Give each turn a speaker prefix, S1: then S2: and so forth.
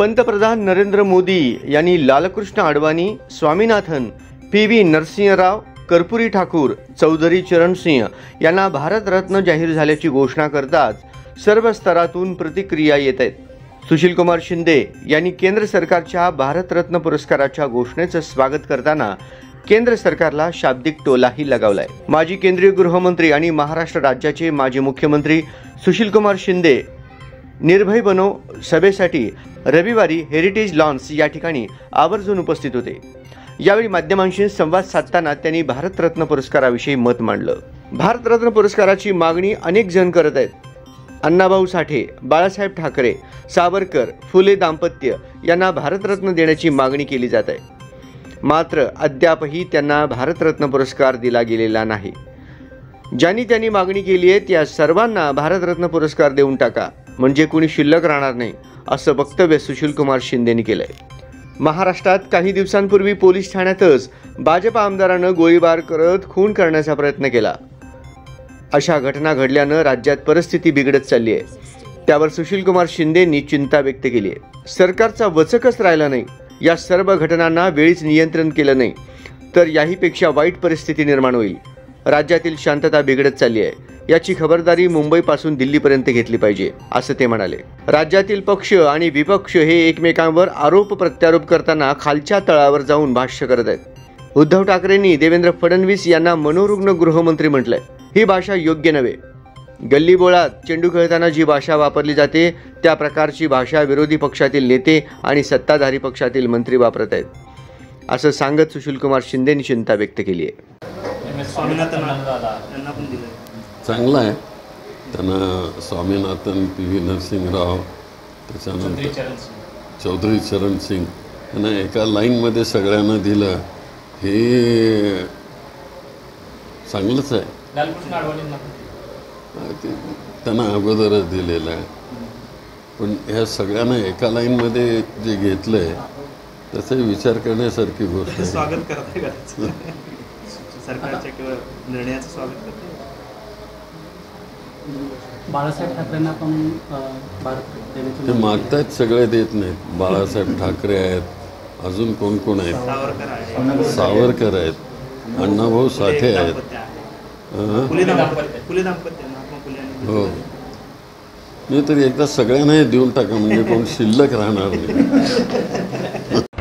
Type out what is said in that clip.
S1: पंतप्रधान नरेंद्र मोदी यांनी Lalkrishna Advani Swaminathan P V Narasimha Rao Karpoori Thakur Chaudhary Charan Singh यांना भारतरत्न जाहीर झाल्याची घोषणा करताच सर्व स्तरातून प्रतिक्रिया येत आहेत. सुशीलकुमार शिंदे यांनी केंद्र सरकारच्या भारतरत्न पुरस्काराच्या घोषणेचं स्वागत करताना केंद्र सरकारला शाब्दिक टोलाही लगावलाय. माजी केंद्रीय गृहमंत्री आणि महाराष्ट्र राज्याचे माजी मुख्यमंत्री सुशीलकुमार शिंदे निर्भय बनो सभेसाठी रविवारी हेरिटेज लॉन्स या ठिकाणी आवर्जून उपस्थित होते. यावेळी माध्यमांशी संवाद साधताना त्यांनी भारतरत्न पुरस्काराविषयी मत मांडलं. भारतरत्न पुरस्काराची मागणी अनेक जण करत आहेत. अण्णाभाऊ साठे बाळासाहेब ठाकरे सावरकर फुले दाम्पत्य यांना भारतरत्न देण्याची मागणी केली जात आहे. मात्र अद्यापही त्यांना भारतरत्न पुरस्कार दिला गेलेला नाही. ज्यांनी त्यांनी मागणी केली आहे त्या सर्वांना भारतरत्न पुरस्कार देऊन टाका. म्हणजे कुणी शिल्लक राहणार नाही असं वक्तव्य सुशीलकुमार शिंदेनी केलंय. महाराष्ट्रात काही दिवसांपूर्वी पोलीस ठाण्यातच भाजप आमदारानं गोळीबार करत खून करण्याचा प्रयत्न केला. अशा घटना घडल्यानं राज्यात परिस्थिती बिघडत चालली आहे. त्यावर सुशीलकुमार शिंदेंनी चिंता व्यक्त केली आहे. सरकारचा वचकच राहिला नाही. या सर्व घटनांना वेळीच नियंत्रण केलं नाही. तर याहीपेक्षा वाईट परिस्थिती निर्माण होईल. राज्यातील शांतता बिघडत चालली आहे. याची खबरदारी मुंबईपासून दिल्लीपर्यंत घेतली पाहिजे असं ते म्हणाले. राज्यातील पक्ष आणि विपक्ष हे एकमेकांवर आरोप प्रत्यारोप करताना खालच्या तळावर जाऊन भाष्य करत आहेत. उद्धव ठाकरेंनी देवेंद्र फडणवीस यांना मनोरुग्ण गृहमंत्री म्हटलंय. ही भाषा योग्य नव्हे. गल्लीबोळात चेंडू खेळताना जी भाषा वापरली जाते त्या प्रकारची भाषा विरोधी पक्षातील नेते आणि सत्ताधारी पक्षातील मंत्री वापरत आहेत असं सांगत सुशीलकुमार शिंदेनी चिंता व्यक्त केली आहे.
S2: स्वामीनाथन यांना पण दिलं
S3: चांगला आहे. त्यांना स्वामीनाथन पी व्ही नरसिंहराव त्याच्यानंतर चौधरी चरण सिंग यांना एका लाईनमध्ये सगळ्यांना दिलं. हे चांगलंच आहे. त्यांना अगोदरच दिलेलं आहे. पण ह्या सगळ्यांना एका लाईनमध्ये जे घेतलं आहे त्याचा विचार करण्यासारखी गोष्ट आहे.
S2: स्वागत का? सरकारच्या किंवा निर्णयाचं स्वागत करताय
S4: बाळासाहेब ठाकरेंना पण भारत देण्याची
S3: ते
S4: मागणी
S3: मागतायत सगळे देत नाहीत. बाळासाहेब ठाकरे आहेत. अजून कोण कोण आहेत?
S2: सावरकर आहे
S3: सावरकर आहेत. अण्णाभाऊ साठे आहेत. हं? नाही तरी एकदा सगळ्यांना हे देऊन टाका म्हणजे कोण शिल्लक राहणार नाही.